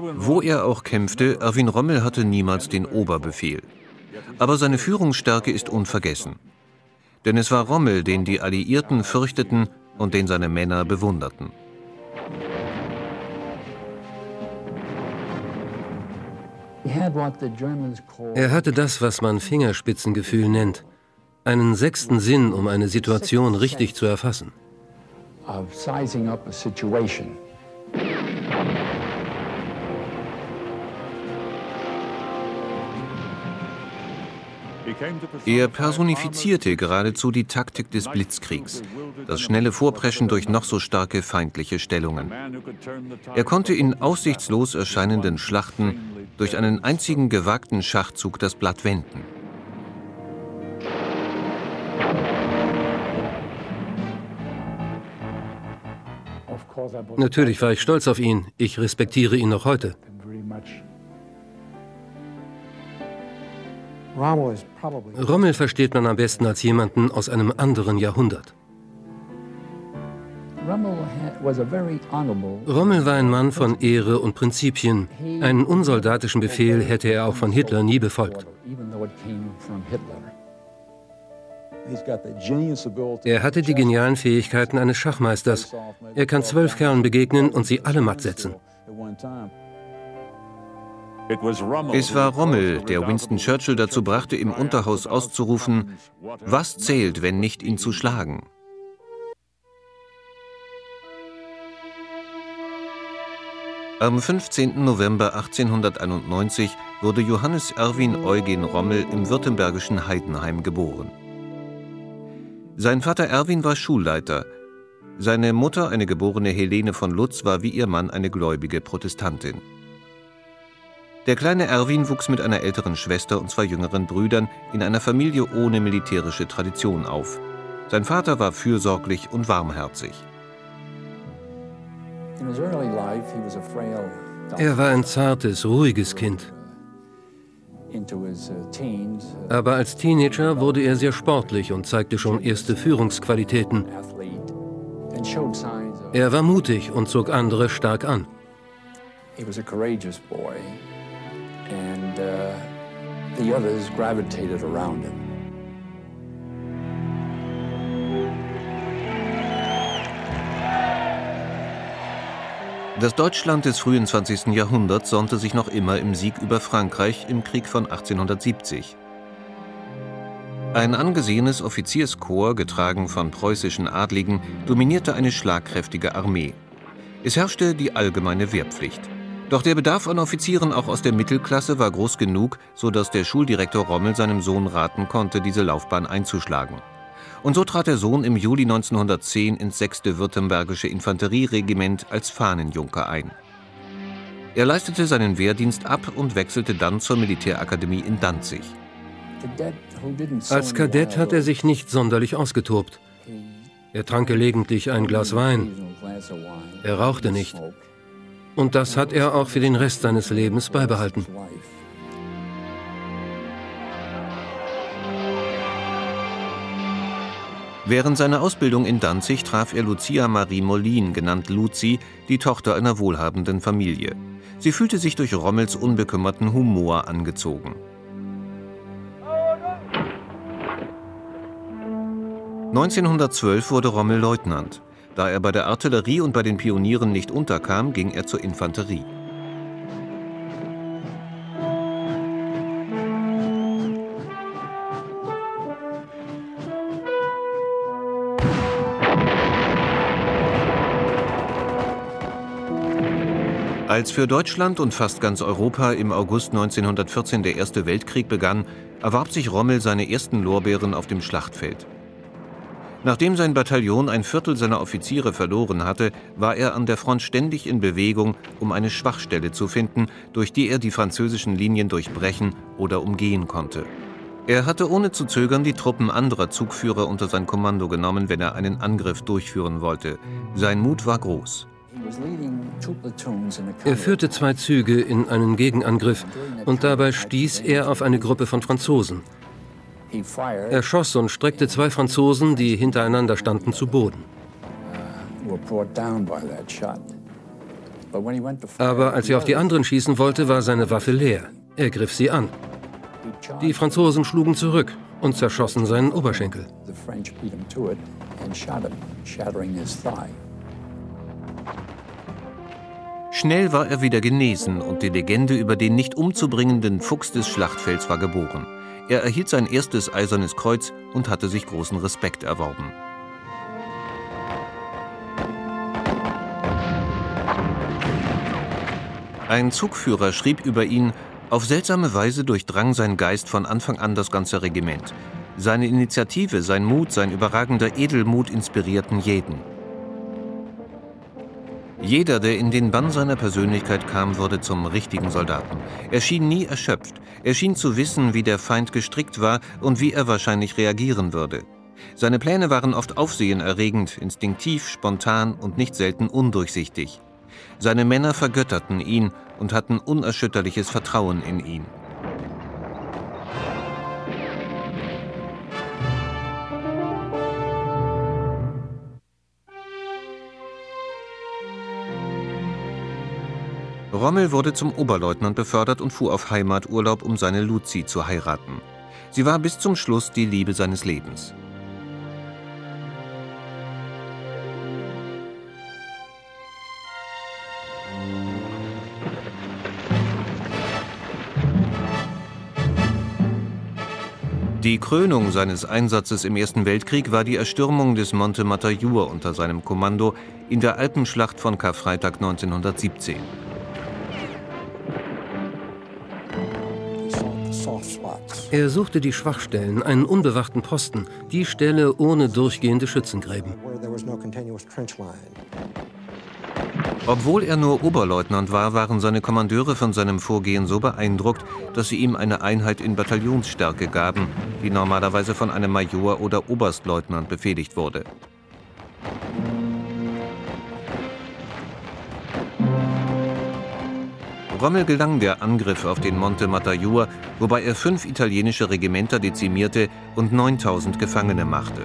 Wo er auch kämpfte, Erwin Rommel hatte niemals den Oberbefehl. Aber seine Führungsstärke ist unvergessen. Denn es war Rommel, den die Alliierten fürchteten und den seine Männer bewunderten. Er hatte das, was man Fingerspitzengefühl nennt, einen sechsten Sinn, um eine Situation richtig zu erfassen. Er personifizierte geradezu die Taktik des Blitzkriegs, das schnelle Vorpreschen durch noch so starke feindliche Stellungen. Er konnte in aussichtslos erscheinenden Schlachten durch einen einzigen gewagten Schachzug das Blatt wenden. Natürlich war ich stolz auf ihn. Ich respektiere ihn noch heute. Rommel versteht man am besten als jemanden aus einem anderen Jahrhundert. Rommel war ein Mann von Ehre und Prinzipien. Einen unsoldatischen Befehl hätte er auch von Hitler nie befolgt. Er hatte die genialen Fähigkeiten eines Schachmeisters. Er kann zwölf Kerlen begegnen und sie alle matt setzen. Es war Rommel, der Winston Churchill dazu brachte, im Unterhaus auszurufen, was zählt, wenn nicht ihn zu schlagen? Am 15. November 1891 wurde Johannes Erwin Eugen Rommel im württembergischen Heidenheim geboren. Sein Vater Erwin war Schulleiter. Seine Mutter, eine geborene Helene von Lutz, war wie ihr Mann eine gläubige Protestantin. Der kleine Erwin wuchs mit einer älteren Schwester und zwei jüngeren Brüdern in einer Familie ohne militärische Tradition auf. Sein Vater war fürsorglich und warmherzig. Er war ein zartes, ruhiges Kind. Aber als Teenager wurde er sehr sportlich und zeigte schon erste Führungsqualitäten. Er war mutig und zog andere stark an. And uh, the others gravitated around him. Das Deutschland des frühen 20. Jahrhunderts sonnte sich noch immer im Sieg über Frankreich im Krieg von 1870. Ein angesehenes Offizierskorps, getragen von preußischen Adligen, dominierte eine schlagkräftige Armee. Es herrschte die allgemeine Wehrpflicht. Doch der Bedarf an Offizieren auch aus der Mittelklasse war groß genug, sodass der Schuldirektor Rommel seinem Sohn raten konnte, diese Laufbahn einzuschlagen. Und so trat der Sohn im Juli 1910 ins 6. Württembergische Infanterieregiment als Fahnenjunker ein. Er leistete seinen Wehrdienst ab und wechselte dann zur Militärakademie in Danzig. Als Kadett hat er sich nicht sonderlich ausgetobt. Er trank gelegentlich ein Glas Wein. Er rauchte nicht. Und das hat er auch für den Rest seines Lebens beibehalten. Während seiner Ausbildung in Danzig traf er Lucia Marie Molin, genannt Luzi, die Tochter einer wohlhabenden Familie. Sie fühlte sich durch Rommels unbekümmerten Humor angezogen. (1912) wurde Rommel Leutnant. Da er bei der Artillerie und bei den Pionieren nicht unterkam, ging er zur Infanterie. Als für Deutschland und fast ganz Europa im August 1914 der Erste Weltkrieg begann, erwarb sich Rommel seine ersten Lorbeeren auf dem Schlachtfeld. Nachdem sein Bataillon ein Viertel seiner Offiziere verloren hatte, war er an der Front ständig in Bewegung, um eine Schwachstelle zu finden, durch die er die französischen Linien durchbrechen oder umgehen konnte. Er hatte ohne zu zögern die Truppen anderer Zugführer unter sein Kommando genommen, wenn er einen Angriff durchführen wollte. Sein Mut war groß. Er führte zwei Züge in einen Gegenangriff und dabei stieß er auf eine Gruppe von Franzosen. Er schoss und streckte zwei Franzosen, die hintereinander standen, zu Boden. Aber als er auf die anderen schießen wollte, war seine Waffe leer. Er griff sie an. Die Franzosen schlugen zurück und zerschossen seinen Oberschenkel. Schnell war er wieder genesen und die Legende über den nicht umzubringenden Fuchs des Schlachtfelds war geboren. Er erhielt sein erstes eisernes Kreuz und hatte sich großen Respekt erworben. Ein Zugführer schrieb über ihn, auf seltsame Weise durchdrang sein Geist von Anfang an das ganze Regiment. Seine Initiative, sein Mut, sein überragender Edelmut inspirierten jeden. Jeder, der in den Bann seiner Persönlichkeit kam, wurde zum richtigen Soldaten. Er schien nie erschöpft. Er schien zu wissen, wie der Feind gestrickt war und wie er wahrscheinlich reagieren würde. Seine Pläne waren oft aufsehenerregend, instinktiv, spontan und nicht selten undurchsichtig. Seine Männer vergötterten ihn und hatten unerschütterliches Vertrauen in ihn. Rommel wurde zum Oberleutnant befördert und fuhr auf Heimaturlaub, um seine Luzi zu heiraten. Sie war bis zum Schluss die Liebe seines Lebens. Die Krönung seines Einsatzes im Ersten Weltkrieg war die Erstürmung des Monte Matajur unter seinem Kommando in der Alpenschlacht von Karfreitag 1917. Er suchte die Schwachstellen, einen unbewachten Posten, die Stelle ohne durchgehende Schützengräben. Obwohl er nur Oberleutnant war, waren seine Kommandeure von seinem Vorgehen so beeindruckt, dass sie ihm eine Einheit in Bataillonsstärke gaben, die normalerweise von einem Major oder Oberstleutnant befehligt wurde. Rommel gelang der Angriff auf den Monte Matajur, wobei er fünf italienische Regimenter dezimierte und 9000 Gefangene machte.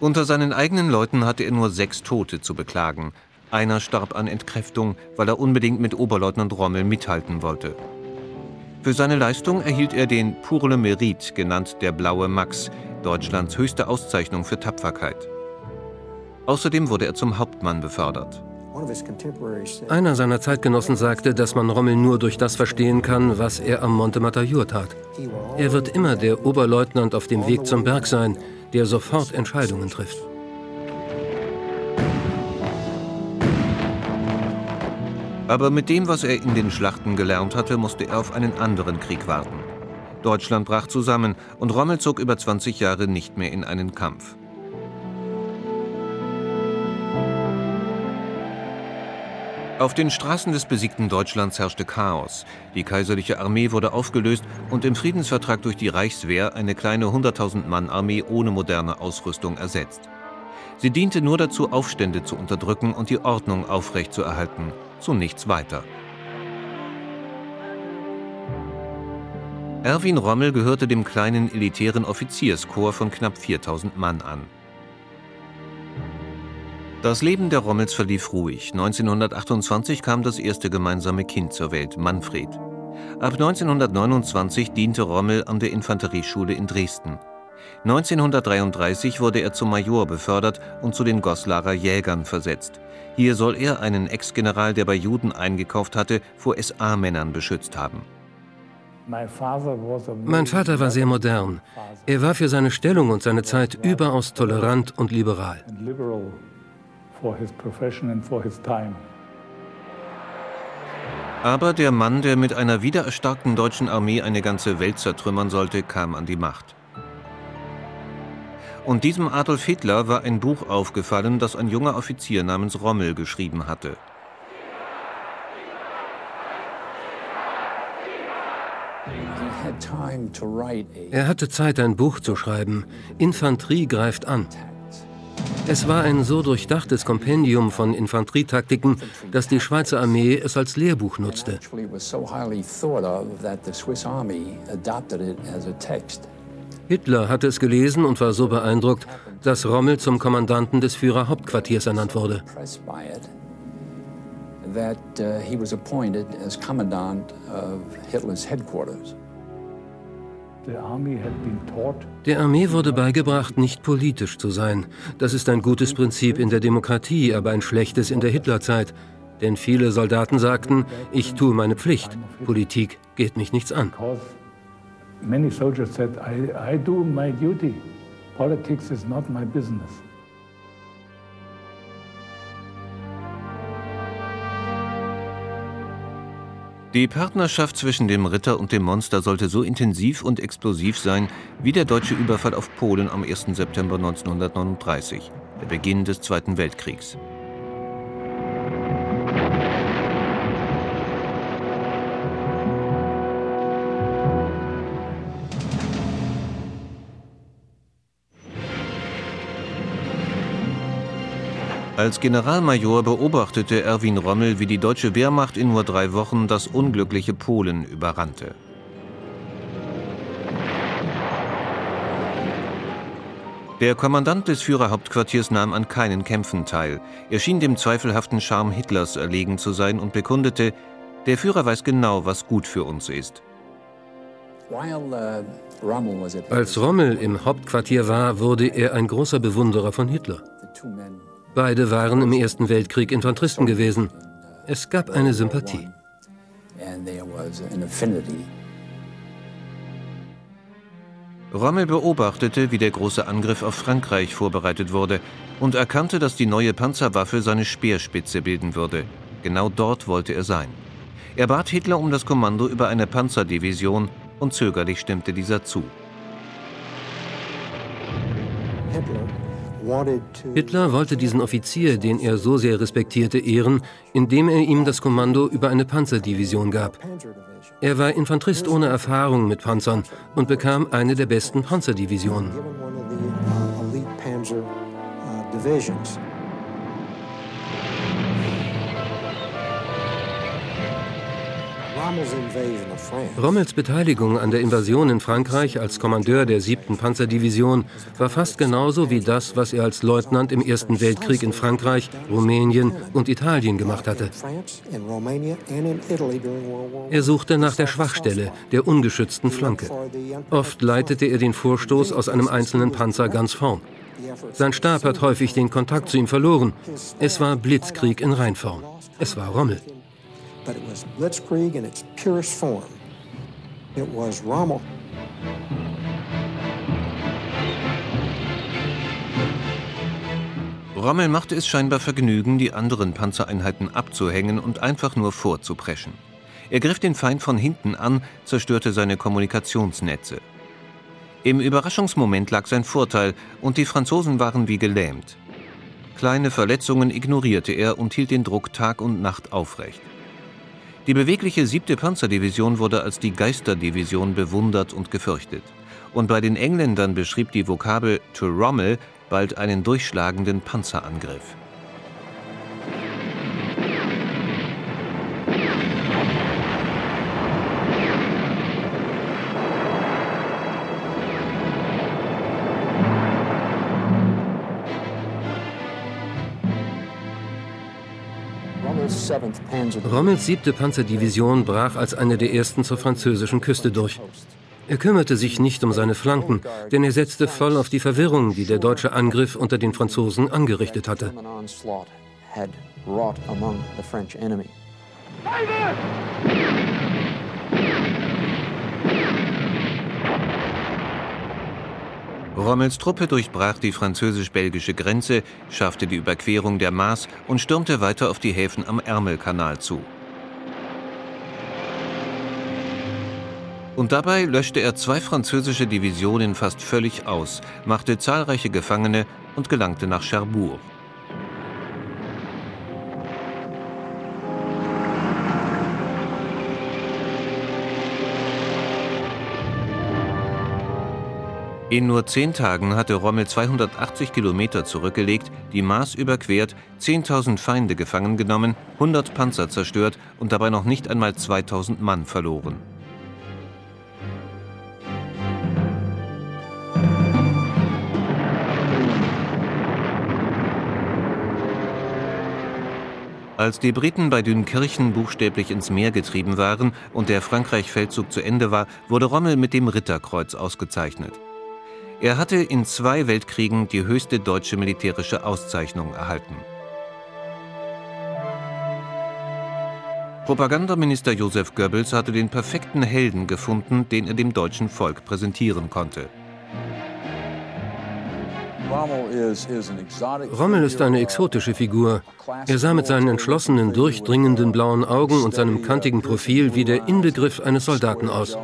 Unter seinen eigenen Leuten hatte er nur sechs Tote zu beklagen. Einer starb an Entkräftung, weil er unbedingt mit Oberleutnant Rommel mithalten wollte. Für seine Leistung erhielt er den Pour le Mérite, genannt der Blaue Max, Deutschlands höchste Auszeichnung für Tapferkeit. Außerdem wurde er zum Hauptmann befördert. Einer seiner Zeitgenossen sagte, dass man Rommel nur durch das verstehen kann, was er am Monte Matajur tat. Er wird immer der Oberleutnant auf dem Weg zum Berg sein, der sofort Entscheidungen trifft. Aber mit dem, was er in den Schlachten gelernt hatte, musste er auf einen anderen Krieg warten. Deutschland brach zusammen und Rommel zog über 20 Jahre nicht mehr in einen Kampf. Auf den Straßen des besiegten Deutschlands herrschte Chaos. Die kaiserliche Armee wurde aufgelöst und im Friedensvertrag durch die Reichswehr eine kleine 100.000 Mann Armee ohne moderne Ausrüstung ersetzt. Sie diente nur dazu, Aufstände zu unterdrücken und die Ordnung aufrechtzuerhalten, zu nichts weiter. Erwin Rommel gehörte dem kleinen elitären Offizierskorps von knapp 4000 Mann an. Das Leben der Rommels verlief ruhig. 1928 kam das erste gemeinsame Kind zur Welt, Manfred. Ab 1929 diente Rommel an der Infanterieschule in Dresden. 1933 wurde er zum Major befördert und zu den Goslarer Jägern versetzt. Hier soll er einen Ex-General, der bei Juden eingekauft hatte, vor SA-Männern beschützt haben. Mein Vater war sehr modern. Er war für seine Stellung und seine Zeit überaus tolerant und liberal for his profession and for his time. Aber der Mann, der mit einer wiedererstarkten deutschen Armee eine ganze Welt zertrümmern sollte, kam an die Macht. Und diesem Adolf Hitler war ein Buch aufgefallen, das ein junger Offizier namens Rommel geschrieben hatte. Er hatte Zeit, ein Buch zu schreiben. Infanterie greift an. Es war ein so durchdachtes Kompendium von Infanterietaktiken, dass die Schweizer Armee es als Lehrbuch nutzte. Hitler hatte es gelesen und war so beeindruckt, dass Rommel zum Kommandanten des Führerhauptquartiers ernannt wurde. That uh, he was appointed as commandant of Hitler's headquarters. Der Armee wurde beigebracht, nicht politisch zu sein. Das ist ein gutes Prinzip in der Demokratie, aber ein schlechtes in der Hitlerzeit. Denn viele Soldaten sagten, ich tue meine Pflicht. Politik geht mich nichts an. Many soldiers said, I, I do my duty. Politics is not my business. Die Partnerschaft zwischen dem Ritter und dem Monster sollte so intensiv und explosiv sein wie der deutsche Überfall auf Polen am 1. September 1939, der Beginn des Zweiten Weltkriegs. Als Generalmajor beobachtete Erwin Rommel, wie die deutsche Wehrmacht in nur drei Wochen das unglückliche Polen überrannte. Der Kommandant des Führerhauptquartiers nahm an keinen Kämpfen teil. Er schien dem zweifelhaften Charme Hitlers erlegen zu sein und bekundete, der Führer weiß genau, was gut für uns ist. Als Rommel im Hauptquartier war, wurde er ein großer Bewunderer von Hitler. Beide waren im Ersten Weltkrieg Infanteristen gewesen. Es gab eine Sympathie. Rommel beobachtete, wie der große Angriff auf Frankreich vorbereitet wurde und erkannte, dass die neue Panzerwaffe seine Speerspitze bilden würde. Genau dort wollte er sein. Er bat Hitler um das Kommando über eine Panzerdivision und zögerlich stimmte dieser zu. Hitler Hitler wollte diesen Offizier, den er so sehr respektierte, ehren, indem er ihm das Kommando über eine Panzerdivision gab. Er war Infanterist ohne Erfahrung mit Panzern und bekam eine der besten Panzerdivisionen. Rommels Beteiligung an der Invasion in Frankreich als Kommandeur der 7. Panzerdivision war fast genauso wie das, was er als Leutnant im Ersten Weltkrieg in Frankreich, Rumänien und Italien gemacht hatte. Er suchte nach der Schwachstelle, der ungeschützten Flanke. Oft leitete er den Vorstoß aus einem einzelnen Panzer ganz vorn. Sein Stab hat häufig den Kontakt zu ihm verloren. Es war Blitzkrieg in Reinform. Es war Rommel but it was Blitzkrieg in its purest form. It was Rommel. Rommel machte es scheinbar Vergnügen, die anderen Panzereinheiten abzuhängen und einfach nur vorzupreschen. Er griff den Feind von hinten an, zerstörte seine Kommunikationsnetze. Im Überraschungsmoment lag sein Vorteil und die Franzosen waren wie gelähmt. Kleine Verletzungen ignorierte er und hielt den Druck Tag und Nacht aufrecht. Die bewegliche 7. Panzerdivision wurde als die Geisterdivision bewundert und gefürchtet. Und bei den Engländern beschrieb die Vokabel to Rommel bald einen durchschlagenden Panzerangriff. Rommels siebte Panzerdivision brach als eine der ersten zur französischen Küste durch. Er kümmerte sich nicht um seine Flanken, denn er setzte voll auf die Verwirrung, die der deutsche Angriff unter den Franzosen angerichtet hatte. Rommels Truppe durchbrach die französisch-belgische Grenze, schaffte die Überquerung der Maas und stürmte weiter auf die Häfen am Ärmelkanal zu. Und dabei löschte er zwei französische Divisionen fast völlig aus, machte zahlreiche Gefangene und gelangte nach Cherbourg. In nur zehn Tagen hatte Rommel 280 Kilometer zurückgelegt, die Maas überquert, 10.000 Feinde gefangen genommen, 100 Panzer zerstört und dabei noch nicht einmal 2.000 Mann verloren. Als die Briten bei Dünkirchen buchstäblich ins Meer getrieben waren und der Frankreich-Feldzug zu Ende war, wurde Rommel mit dem Ritterkreuz ausgezeichnet. Er hatte in zwei Weltkriegen die höchste deutsche militärische Auszeichnung erhalten. Propagandaminister Joseph Goebbels hatte den perfekten Helden gefunden, den er dem deutschen Volk präsentieren konnte. Rommel ist eine exotische Figur. Er sah mit seinen entschlossenen, durchdringenden blauen Augen und seinem kantigen Profil wie der Inbegriff eines Soldaten aus.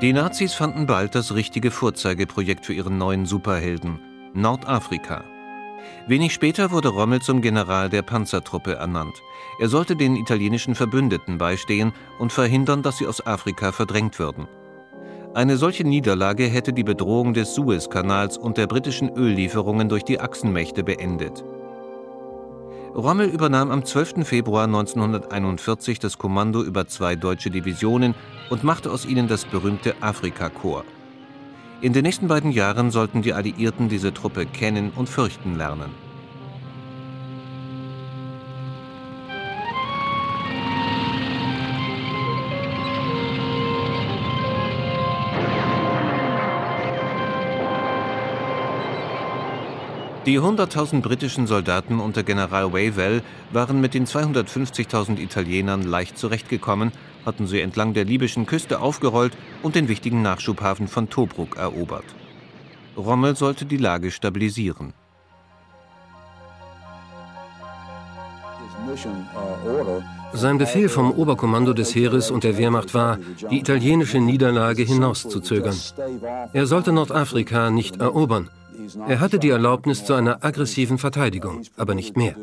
Die Nazis fanden bald das richtige Vorzeigeprojekt für ihren neuen Superhelden, Nordafrika. Wenig später wurde Rommel zum General der Panzertruppe ernannt. Er sollte den italienischen Verbündeten beistehen und verhindern, dass sie aus Afrika verdrängt würden. Eine solche Niederlage hätte die Bedrohung des Suezkanals und der britischen Öllieferungen durch die Achsenmächte beendet. Rommel übernahm am 12. Februar 1941 das Kommando über zwei deutsche Divisionen und machte aus ihnen das berühmte Afrikakorps. In den nächsten beiden Jahren sollten die Alliierten diese Truppe kennen und fürchten lernen. Die 100.000 britischen Soldaten unter General Wavell waren mit den 250.000 Italienern leicht zurechtgekommen, hatten sie entlang der libyschen Küste aufgerollt und den wichtigen Nachschubhafen von Tobruk erobert. Rommel sollte die Lage stabilisieren. Sein Befehl vom Oberkommando des Heeres und der Wehrmacht war, die italienische Niederlage hinauszuzögern. Er sollte Nordafrika nicht erobern, er hatte die Erlaubnis zu einer aggressiven Verteidigung, aber nicht mehr.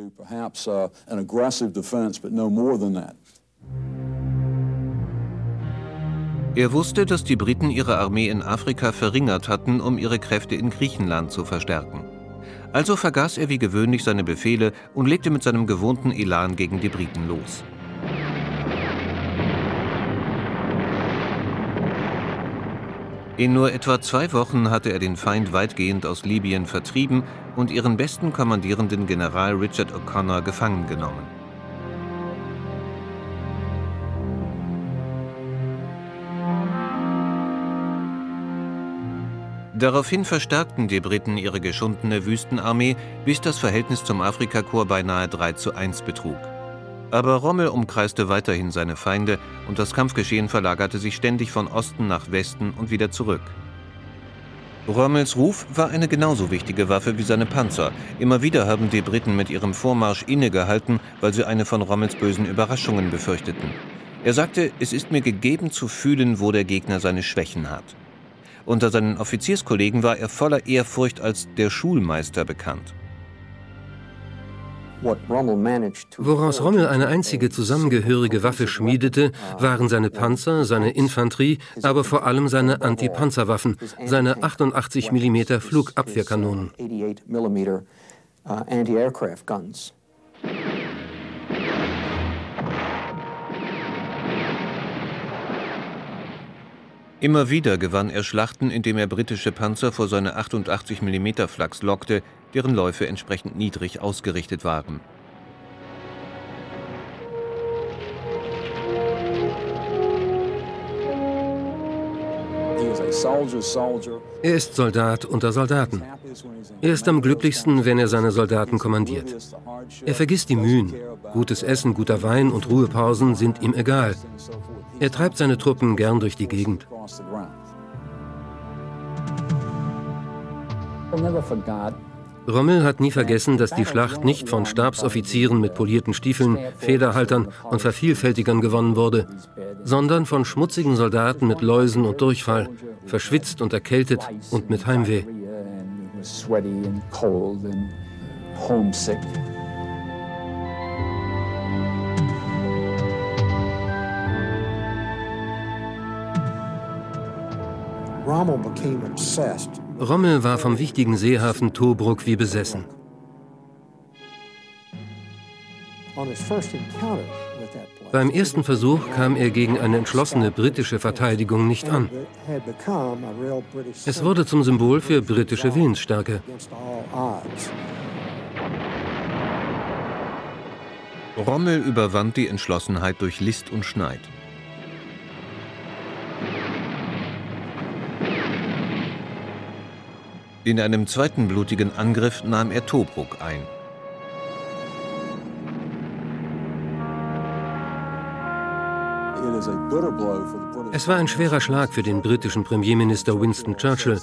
Er wusste, dass die Briten ihre Armee in Afrika verringert hatten, um ihre Kräfte in Griechenland zu verstärken. Also vergaß er wie gewöhnlich seine Befehle und legte mit seinem gewohnten Elan gegen die Briten los. In nur etwa zwei Wochen hatte er den Feind weitgehend aus Libyen vertrieben und ihren besten kommandierenden General Richard O'Connor gefangen genommen. Daraufhin verstärkten die Briten ihre geschundene Wüstenarmee, bis das Verhältnis zum Afrikakorps beinahe 3 zu 1 betrug. Aber Rommel umkreiste weiterhin seine Feinde und das Kampfgeschehen verlagerte sich ständig von Osten nach Westen und wieder zurück. Rommels Ruf war eine genauso wichtige Waffe wie seine Panzer. Immer wieder haben die Briten mit ihrem Vormarsch innegehalten, weil sie eine von Rommels bösen Überraschungen befürchteten. Er sagte, es ist mir gegeben zu fühlen, wo der Gegner seine Schwächen hat. Unter seinen Offizierskollegen war er voller Ehrfurcht als der Schulmeister bekannt. Woraus Rommel eine einzige zusammengehörige Waffe schmiedete, waren seine Panzer, seine Infanterie, aber vor allem seine Antipanzerwaffen, seine 88 mm Flugabwehrkanonen. Immer wieder gewann er Schlachten, indem er britische Panzer vor seine 88 mm Flaks lockte, deren Läufe entsprechend niedrig ausgerichtet waren. Er ist Soldat unter Soldaten. Er ist am glücklichsten, wenn er seine Soldaten kommandiert. Er vergisst die Mühen. Gutes Essen, guter Wein und Ruhepausen sind ihm egal. Er treibt seine Truppen gern durch die Gegend. Rommel hat nie vergessen, dass die Schlacht nicht von Stabsoffizieren mit polierten Stiefeln, Federhaltern und Vervielfältigern gewonnen wurde, sondern von schmutzigen Soldaten mit Läusen und Durchfall, verschwitzt und erkältet und mit Heimweh. Rommel war vom wichtigen Seehafen Tobruk wie besessen. Beim ersten Versuch kam er gegen eine entschlossene britische Verteidigung nicht an. Es wurde zum Symbol für britische Willensstärke. Rommel überwand die Entschlossenheit durch List und Schneid. In einem zweiten blutigen Angriff nahm er Tobruk ein. Es war ein schwerer Schlag für den britischen Premierminister Winston Churchill.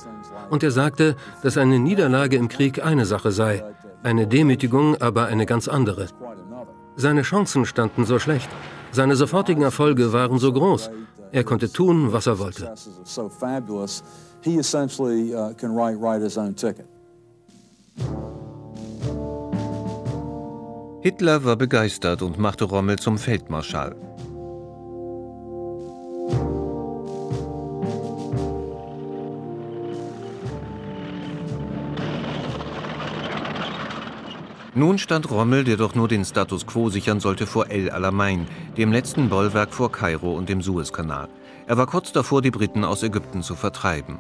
Und er sagte, dass eine Niederlage im Krieg eine Sache sei, eine Demütigung aber eine ganz andere. Seine Chancen standen so schlecht, seine sofortigen Erfolge waren so groß. Er konnte tun, was er wollte. Hitler war begeistert und machte Rommel zum Feldmarschall. Nun stand Rommel, der doch nur den Status quo sichern sollte, vor El Alamein, dem letzten Bollwerk vor Kairo und dem Suezkanal. Er war kurz davor, die Briten aus Ägypten zu vertreiben.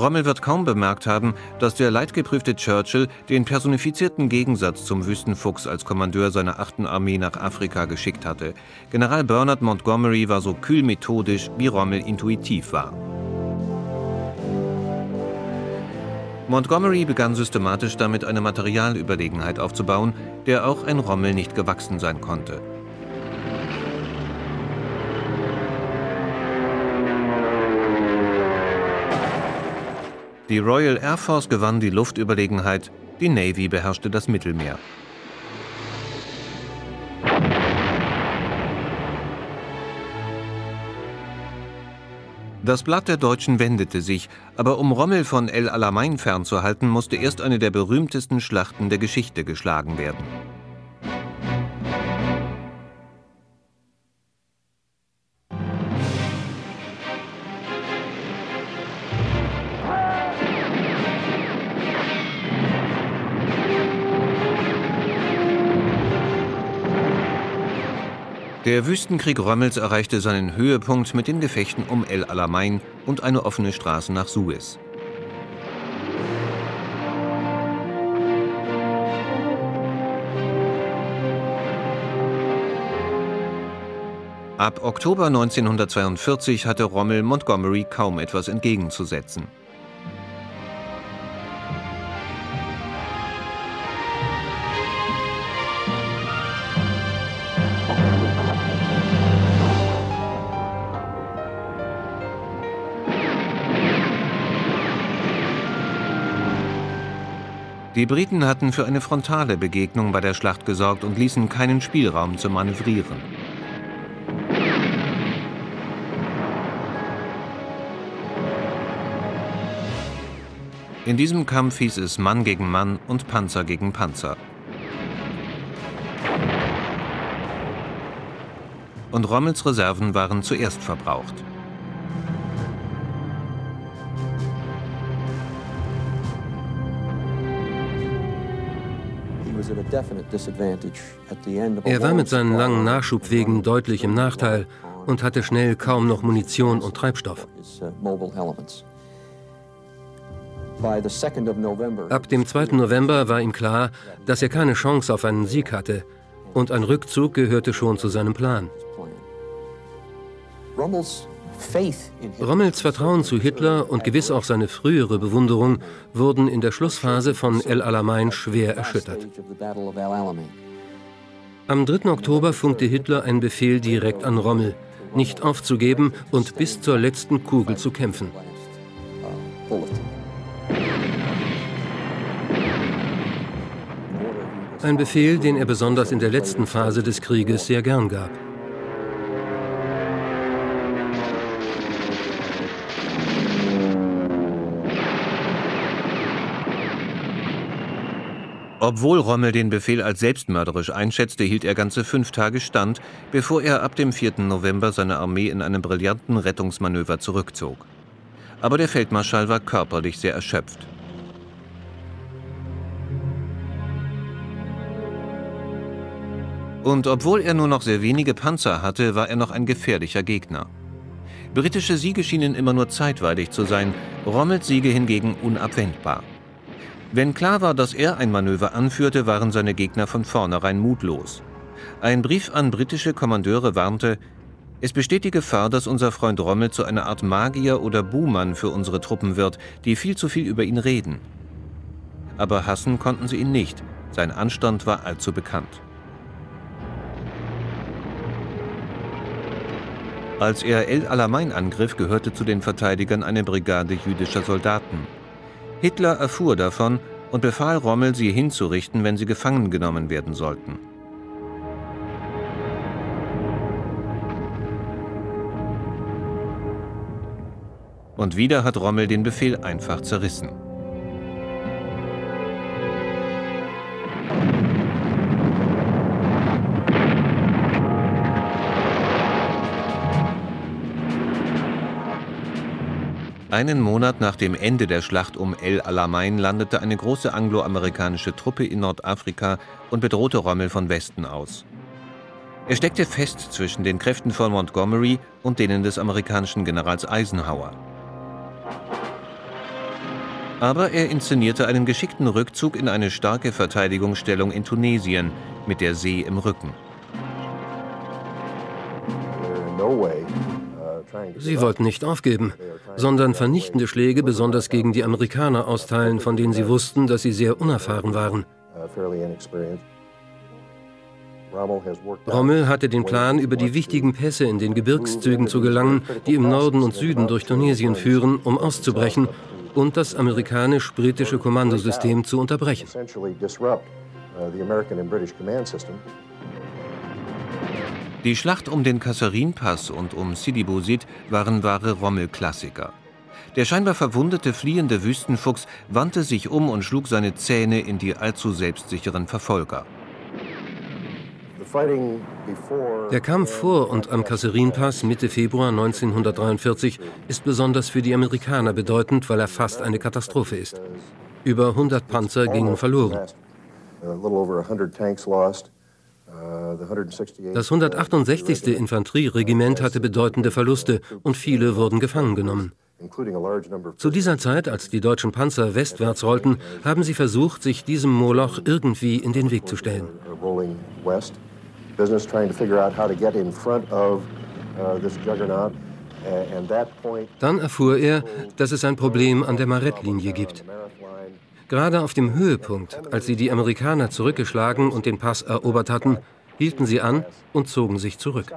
Rommel wird kaum bemerkt haben, dass der leidgeprüfte Churchill den personifizierten Gegensatz zum Wüstenfuchs als Kommandeur seiner 8. Armee nach Afrika geschickt hatte. General Bernard Montgomery war so kühl methodisch, wie Rommel intuitiv war. Montgomery begann systematisch damit, eine Materialüberlegenheit aufzubauen, der auch ein Rommel nicht gewachsen sein konnte. Die Royal Air Force gewann die Luftüberlegenheit, die Navy beherrschte das Mittelmeer. Das Blatt der Deutschen wendete sich, aber um Rommel von El Alamein fernzuhalten, musste erst eine der berühmtesten Schlachten der Geschichte geschlagen werden. Der Wüstenkrieg Rommels erreichte seinen Höhepunkt mit den Gefechten um El Alamein und eine offene Straße nach Suez. Ab Oktober 1942 hatte Rommel Montgomery kaum etwas entgegenzusetzen. Die Briten hatten für eine frontale Begegnung bei der Schlacht gesorgt und ließen keinen Spielraum zum Manövrieren. In diesem Kampf hieß es Mann gegen Mann und Panzer gegen Panzer. Und Rommels Reserven waren zuerst verbraucht. Er war mit seinen langen Nachschubwegen deutlich im Nachteil und hatte schnell kaum noch Munition und Treibstoff. Uh, Ab dem 2. November war ihm klar, dass er keine Chance auf einen Sieg hatte und ein Rückzug gehörte schon zu seinem Plan. Rommels Vertrauen zu Hitler und gewiss auch seine frühere Bewunderung wurden in der Schlussphase von El Alamein schwer erschüttert. Am 3. Oktober funkte Hitler einen Befehl direkt an Rommel, nicht aufzugeben und bis zur letzten Kugel zu kämpfen. Ein Befehl, den er besonders in der letzten Phase des Krieges sehr gern gab. Obwohl Rommel den Befehl als selbstmörderisch einschätzte, hielt er ganze fünf Tage stand, bevor er ab dem 4. November seine Armee in einem brillanten Rettungsmanöver zurückzog. Aber der Feldmarschall war körperlich sehr erschöpft. Und obwohl er nur noch sehr wenige Panzer hatte, war er noch ein gefährlicher Gegner. Britische Siege schienen immer nur zeitweilig zu sein, Rommels Siege hingegen unabwendbar. Wenn klar war, dass er ein Manöver anführte, waren seine Gegner von vornherein mutlos. Ein Brief an britische Kommandeure warnte, es besteht die Gefahr, dass unser Freund Rommel zu einer Art Magier oder Buhmann für unsere Truppen wird, die viel zu viel über ihn reden. Aber hassen konnten sie ihn nicht, sein Anstand war allzu bekannt. Als er El Alamein angriff, gehörte zu den Verteidigern eine Brigade jüdischer Soldaten. Hitler erfuhr davon und befahl Rommel, sie hinzurichten, wenn sie gefangen genommen werden sollten. Und wieder hat Rommel den Befehl einfach zerrissen. Einen Monat nach dem Ende der Schlacht um El Alamein landete eine große angloamerikanische Truppe in Nordafrika und bedrohte Rommel von Westen aus. Er steckte fest zwischen den Kräften von Montgomery und denen des amerikanischen Generals Eisenhower. Aber er inszenierte einen geschickten Rückzug in eine starke Verteidigungsstellung in Tunesien mit der See im Rücken. Sie wollten nicht aufgeben, sondern vernichtende Schläge besonders gegen die Amerikaner austeilen, von denen sie wussten, dass sie sehr unerfahren waren. Rommel hatte den Plan, über die wichtigen Pässe in den Gebirgszügen zu gelangen, die im Norden und Süden durch Tunesien führen, um auszubrechen und das amerikanisch-britische Kommandosystem zu unterbrechen. Die Schlacht um den Kasserin-Pass und um Sidi Bouzid waren wahre Rommel-Klassiker. Der scheinbar verwundete, fliehende Wüstenfuchs wandte sich um und schlug seine Zähne in die allzu selbstsicheren Verfolger. Der Kampf vor und am Kasserin-Pass Mitte Februar 1943 ist besonders für die Amerikaner bedeutend, weil er fast eine Katastrophe ist. Über 100 Panzer gingen verloren. Das 168. Infanterieregiment hatte bedeutende Verluste und viele wurden gefangen genommen. Zu dieser Zeit, als die deutschen Panzer westwärts rollten, haben sie versucht, sich diesem Moloch irgendwie in den Weg zu stellen uh. Dann erfuhr er, dass es ein Problem an der Maret-Linie gibt. Gerade auf dem Höhepunkt, als sie die Amerikaner zurückgeschlagen und den Pass erobert hatten, hielten sie an und zogen sich zurück.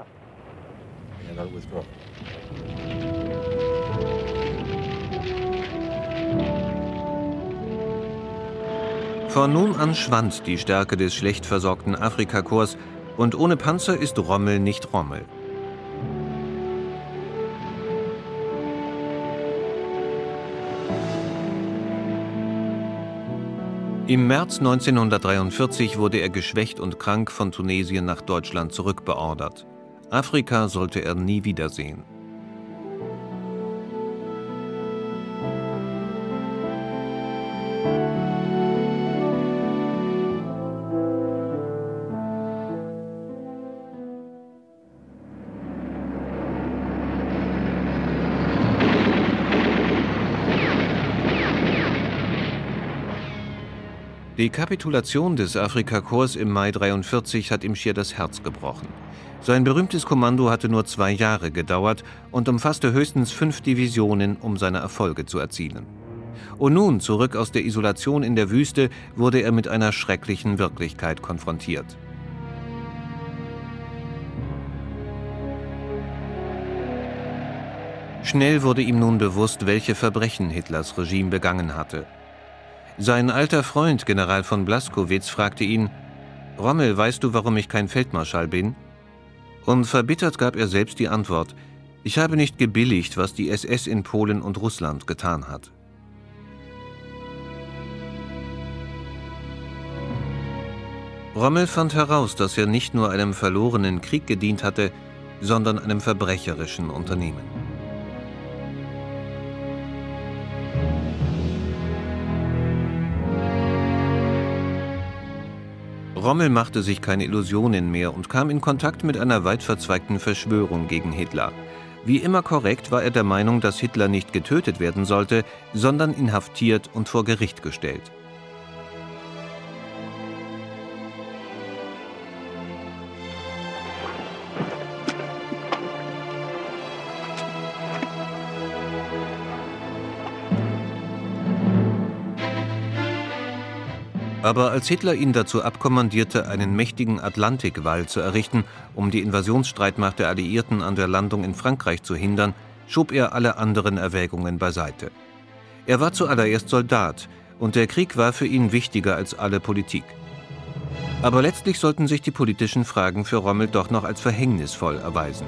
Von nun an schwand die Stärke des schlecht versorgten Afrikakorps und ohne Panzer ist Rommel nicht Rommel. Im März 1943 wurde er geschwächt und krank von Tunesien nach Deutschland zurückbeordert. Afrika sollte er nie wiedersehen. Die Kapitulation des Afrikakorps im Mai 43 hat ihm schier das Herz gebrochen. Sein berühmtes Kommando hatte nur zwei Jahre gedauert und umfasste höchstens fünf Divisionen, um seine Erfolge zu erzielen. Und nun, zurück aus der Isolation in der Wüste, wurde er mit einer schrecklichen Wirklichkeit konfrontiert. Schnell wurde ihm nun bewusst, welche Verbrechen Hitlers Regime begangen hatte. Sein alter Freund, General von Blaskowitz, fragte ihn, Rommel, weißt du, warum ich kein Feldmarschall bin? Und verbittert gab er selbst die Antwort, ich habe nicht gebilligt, was die SS in Polen und Russland getan hat. Rommel fand heraus, dass er nicht nur einem verlorenen Krieg gedient hatte, sondern einem verbrecherischen Unternehmen. Rommel machte sich keine Illusionen mehr und kam in Kontakt mit einer weit verzweigten Verschwörung gegen Hitler. Wie immer korrekt war er der Meinung, dass Hitler nicht getötet werden sollte, sondern inhaftiert und vor Gericht gestellt. Aber als Hitler ihn dazu abkommandierte, einen mächtigen Atlantikwall zu errichten, um die Invasionsstreitmacht der Alliierten an der Landung in Frankreich zu hindern, schob er alle anderen Erwägungen beiseite. Er war zuallererst Soldat, und der Krieg war für ihn wichtiger als alle Politik. Aber letztlich sollten sich die politischen Fragen für Rommel doch noch als verhängnisvoll erweisen.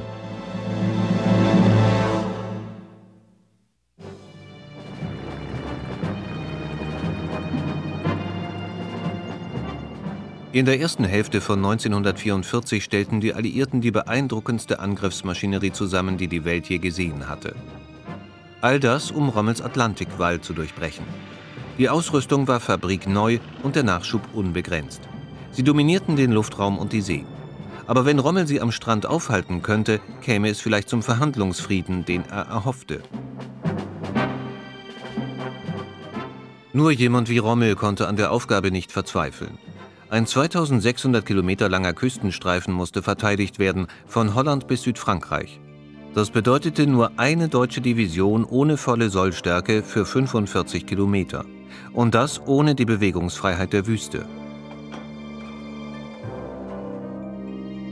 In der ersten Hälfte von 1944 stellten die Alliierten die beeindruckendste Angriffsmaschinerie zusammen, die die Welt je gesehen hatte. All das, um Rommels Atlantikwall zu durchbrechen. Die Ausrüstung war fabrikneu und der Nachschub unbegrenzt. Sie dominierten den Luftraum und die See. Aber wenn Rommel sie am Strand aufhalten könnte, käme es vielleicht zum Verhandlungsfrieden, den er erhoffte. Nur jemand wie Rommel konnte an der Aufgabe nicht verzweifeln. Ein 2600 Kilometer langer Küstenstreifen musste verteidigt werden, von Holland bis Südfrankreich. Das bedeutete nur eine deutsche Division ohne volle Sollstärke für 45 Kilometer. Und das ohne die Bewegungsfreiheit der Wüste.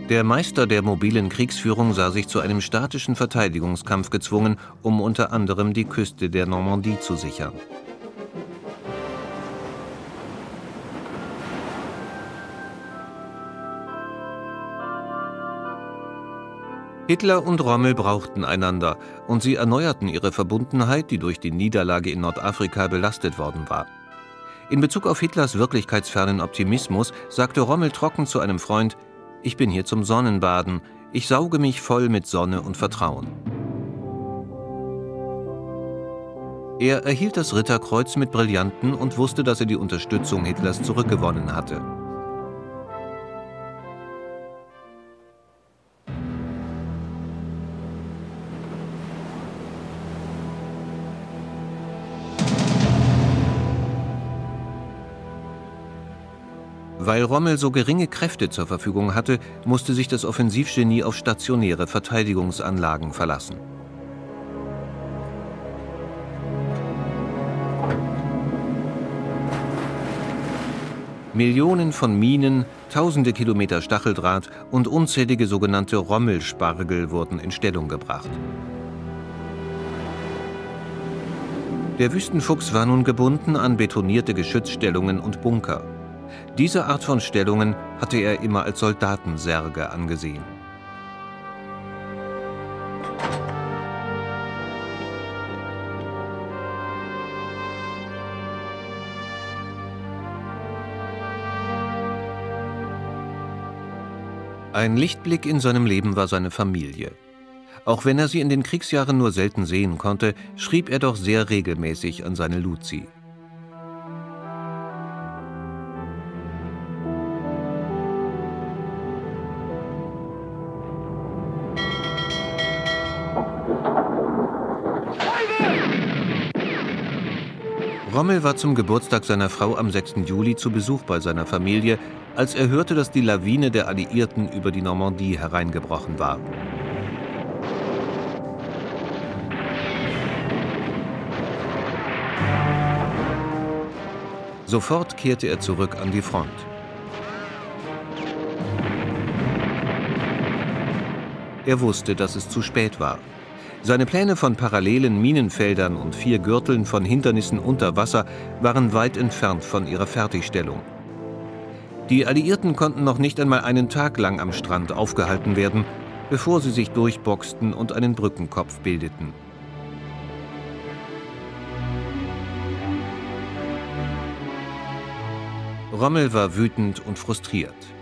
Der Meister der mobilen Kriegsführung sah sich zu einem statischen Verteidigungskampf gezwungen, um unter anderem die Küste der Normandie zu sichern. Hitler und Rommel brauchten einander und sie erneuerten ihre Verbundenheit, die durch die Niederlage in Nordafrika belastet worden war. In Bezug auf Hitlers wirklichkeitsfernen Optimismus sagte Rommel trocken zu einem Freund: Ich bin hier zum Sonnenbaden, ich sauge mich voll mit Sonne und Vertrauen. Er erhielt das Ritterkreuz mit Brillanten und wusste, dass er die Unterstützung Hitlers zurückgewonnen hatte. Weil Rommel so geringe Kräfte zur Verfügung hatte, musste sich das Offensivgenie auf stationäre Verteidigungsanlagen verlassen. Millionen von Minen, tausende Kilometer Stacheldraht und unzählige sogenannte Rommelspargel wurden in Stellung gebracht. Der Wüstenfuchs war nun gebunden an betonierte Geschützstellungen und Bunker. Diese Art von Stellungen hatte er immer als Soldatensärge angesehen. Ein Lichtblick in seinem Leben war seine Familie. Auch wenn er sie in den Kriegsjahren nur selten sehen konnte, schrieb er doch sehr regelmäßig an seine Luzi. Rommel war zum Geburtstag seiner Frau am 6. Juli zu Besuch bei seiner Familie, als er hörte, dass die Lawine der Alliierten über die Normandie hereingebrochen war. Sofort kehrte er zurück an die Front. Er wusste, dass es zu spät war. Seine Pläne von parallelen Minenfeldern und vier Gürteln von Hindernissen unter Wasser waren weit entfernt von ihrer Fertigstellung. Die Alliierten konnten noch nicht einmal einen Tag lang am Strand aufgehalten werden, bevor sie sich durchboxten und einen Brückenkopf bildeten. Rommel war wütend und frustriert.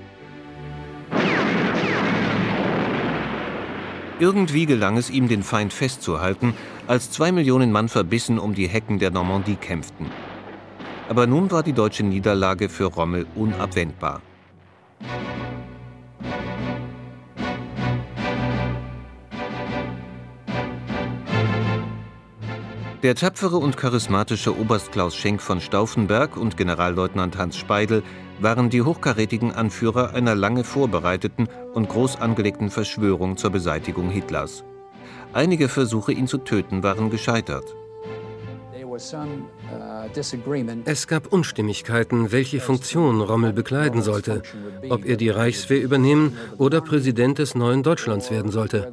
Irgendwie gelang es ihm, den Feind festzuhalten, als zwei Millionen Mann verbissen um die Hecken der Normandie kämpften. Aber nun war die deutsche Niederlage für Rommel unabwendbar. Der tapfere und charismatische Oberst Klaus Schenk von Stauffenberg und Generalleutnant Hans Speidel waren die hochkarätigen Anführer einer lange vorbereiteten und groß angelegten Verschwörung zur Beseitigung Hitlers. Einige Versuche, ihn zu töten, waren gescheitert. Es gab Unstimmigkeiten, welche Funktion Rommel bekleiden sollte, ob er die Reichswehr übernehmen oder Präsident des neuen Deutschlands werden sollte.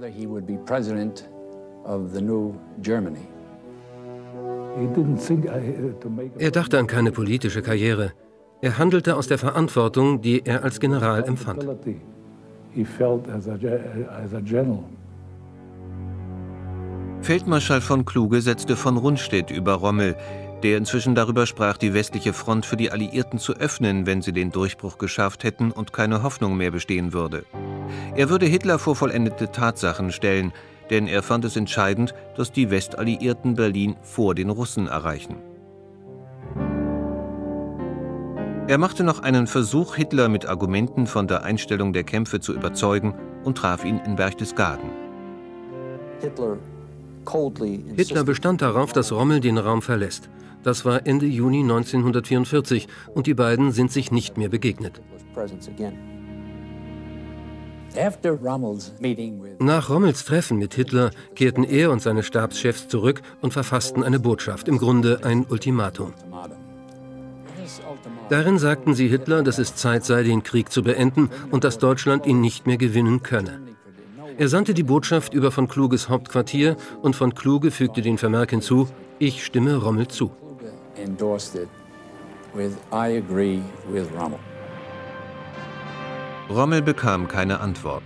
Er dachte an keine politische Karriere. Er handelte aus der Verantwortung, die er als General empfand. Feldmarschall von Kluge setzte von Rundstedt über Rommel, der inzwischen darüber sprach, die westliche Front für die Alliierten zu öffnen, wenn sie den Durchbruch geschafft hätten und keine Hoffnung mehr bestehen würde. Er würde Hitler vor vollendete Tatsachen stellen, denn er fand es entscheidend, dass die Westalliierten Berlin vor den Russen erreichen. Er machte noch einen Versuch, Hitler mit Argumenten von der Einstellung der Kämpfe zu überzeugen und traf ihn in Berchtesgaden. Hitler bestand darauf, dass Rommel den Raum verlässt. Das war Ende Juni 1944 und die beiden sind sich nicht mehr begegnet. Nach Rommels Treffen mit Hitler kehrten er und seine Stabschefs zurück und verfassten eine Botschaft, im Grunde ein Ultimatum. Darin sagten sie Hitler, dass es Zeit sei, den Krieg zu beenden und dass Deutschland ihn nicht mehr gewinnen könne. Er sandte die Botschaft über von Kluges Hauptquartier und von Kluge fügte den Vermerk hinzu, ich stimme Rommel zu. Rommel bekam keine Antwort.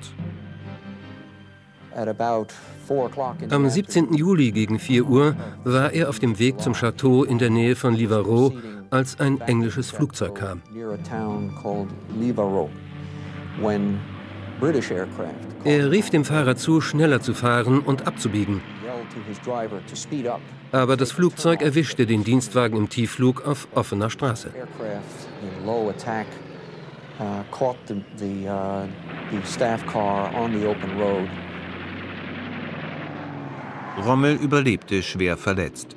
Am 17. Juli gegen 4 Uhr war er auf dem Weg zum Chateau in der Nähe von Livarot, als ein englisches Flugzeug kam. Er rief dem Fahrer zu, schneller zu fahren und abzubiegen. Aber das Flugzeug erwischte den Dienstwagen im Tiefflug auf offener Straße. Rommel überlebte schwer verletzt.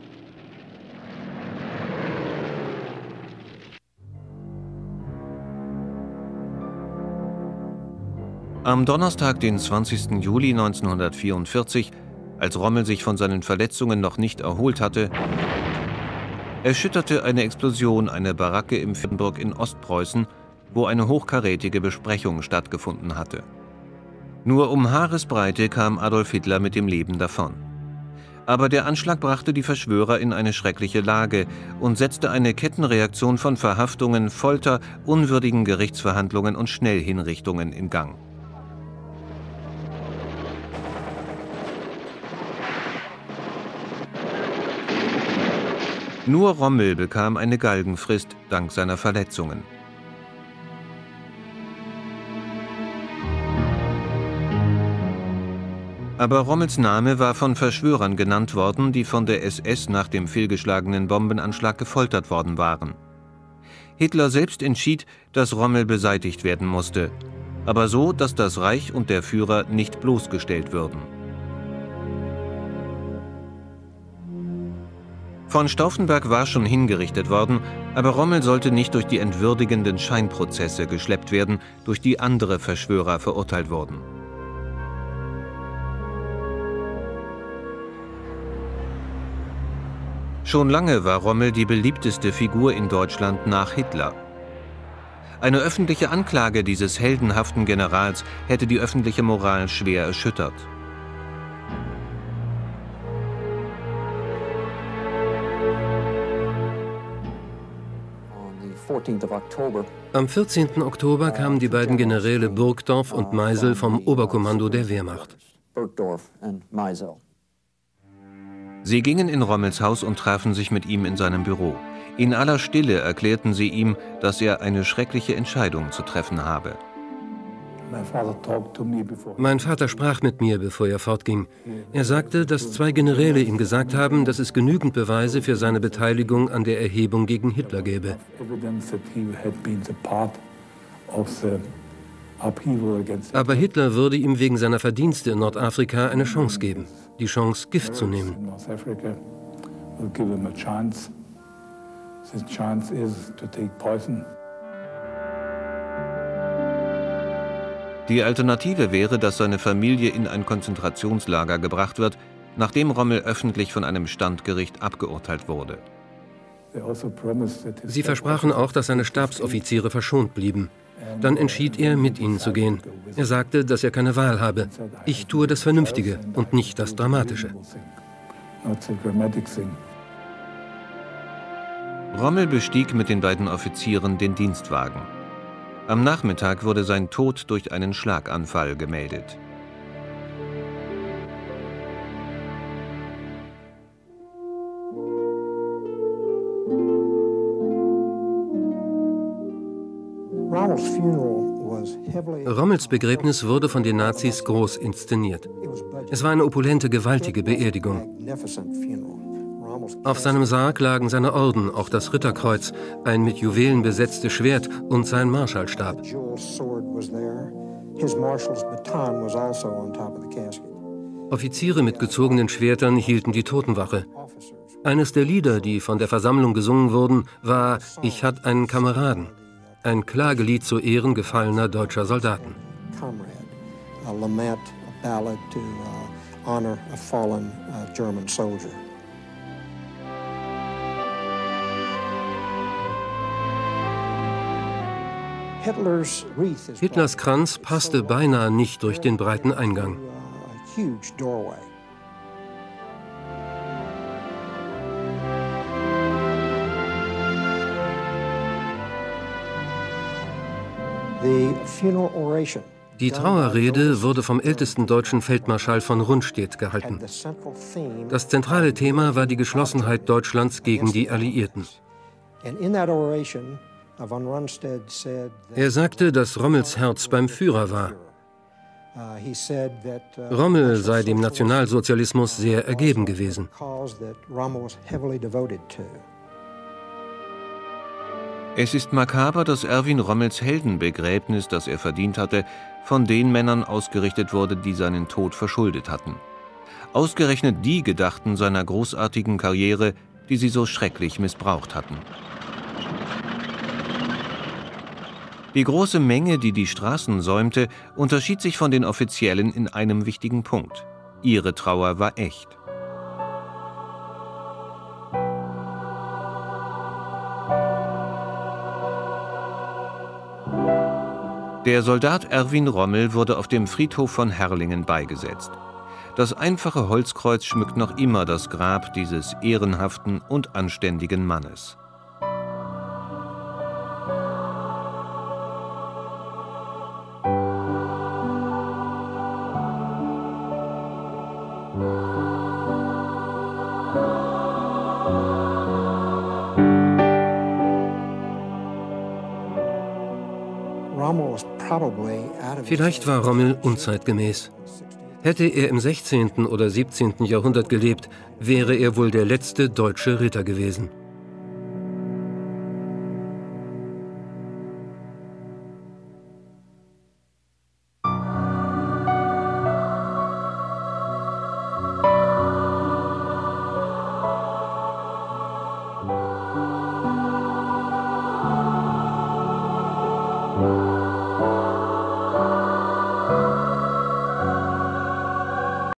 Am Donnerstag, den 20. Juli 1944, als Rommel sich von seinen Verletzungen noch nicht erholt hatte, erschütterte eine Explosion eine Baracke im Firnburg in Ostpreußen, wo eine hochkarätige Besprechung stattgefunden hatte. Nur um Haaresbreite kam Adolf Hitler mit dem Leben davon. Aber der Anschlag brachte die Verschwörer in eine schreckliche Lage und setzte eine Kettenreaktion von Verhaftungen, Folter, unwürdigen Gerichtsverhandlungen und Schnellhinrichtungen in Gang. Nur Rommel bekam eine Galgenfrist dank seiner Verletzungen. Aber Rommels Name war von Verschwörern genannt worden, die von der SS nach dem fehlgeschlagenen Bombenanschlag gefoltert worden waren. Hitler selbst entschied, dass Rommel beseitigt werden musste, aber so, dass das Reich und der Führer nicht bloßgestellt würden. Von Stauffenberg war schon hingerichtet worden, aber Rommel sollte nicht durch die entwürdigenden Scheinprozesse geschleppt werden, durch die andere Verschwörer verurteilt wurden. Schon lange war Rommel die beliebteste Figur in Deutschland nach Hitler. Eine öffentliche Anklage dieses heldenhaften Generals hätte die öffentliche Moral schwer erschüttert. Am 14. Oktober kamen die beiden Generäle Burgdorf und Meisel vom Oberkommando der Wehrmacht. Sie gingen in Rommels Haus und trafen sich mit ihm in seinem Büro. In aller Stille erklärten sie ihm, dass er eine schreckliche Entscheidung zu treffen habe. Mein Vater sprach mit mir, bevor er fortging. Er sagte, dass zwei Generäle ihm gesagt haben, dass es genügend Beweise für seine Beteiligung an der Erhebung gegen Hitler gäbe. Aber Hitler würde ihm wegen seiner Verdienste in Nordafrika eine Chance geben, die Chance, Gift zu nehmen. Die Alternative wäre, dass seine Familie in ein Konzentrationslager gebracht wird, nachdem Rommel öffentlich von einem Standgericht abgeurteilt wurde. Also Sie versprachen auch, dass seine Stabsoffiziere verschont blieben. Dann entschied er, mit ihnen zu gehen. Er sagte, dass er keine Wahl habe. Ich tue das Vernünftige und nicht das Dramatische. Rommel bestieg mit den beiden Offizieren den Dienstwagen. Am Nachmittag wurde sein Tod durch einen Schlaganfall gemeldet. Rommels Begräbnis wurde von den Nazis groß inszeniert. Es war eine opulente, gewaltige Beerdigung. Auf seinem Sarg lagen seine Orden, auch das Ritterkreuz, ein mit Juwelen besetztes Schwert und sein Marschallstab. Offiziere mit gezogenen Schwertern hielten die Totenwache. Eines der Lieder, die von der Versammlung gesungen wurden, war Ich hat einen Kameraden, ein Klagelied zu Ehren gefallener deutscher Soldaten. a lament, a ballad to uh, honor a fallen uh, German soldier. Hitlers Kranz passte beinahe nicht durch den breiten Eingang. Die Trauerrede wurde vom ältesten deutschen Feldmarschall von Rundstedt gehalten. Das zentrale Thema war die Geschlossenheit Deutschlands gegen die Alliierten. Er sagte, dass Rommels Herz beim Führer war. Rommel sei dem Nationalsozialismus sehr ergeben gewesen. Es ist makaber, dass Erwin Rommels Heldenbegräbnis, das er verdient hatte, von den Männern ausgerichtet wurde, die seinen Tod verschuldet hatten. Ausgerechnet die gedachten seiner großartigen Karriere, die sie so schrecklich missbraucht hatten. Die große Menge, die die Straßen säumte, unterschied sich von den Offiziellen in einem wichtigen Punkt. Ihre Trauer war echt. Der Soldat Erwin Rommel wurde auf dem Friedhof von Herrlingen beigesetzt. Das einfache Holzkreuz schmückt noch immer das Grab dieses ehrenhaften und anständigen Mannes. Vielleicht war Rommel unzeitgemäß. Hätte er im 16. oder 17. Jahrhundert gelebt, wäre er wohl der letzte deutsche Ritter gewesen.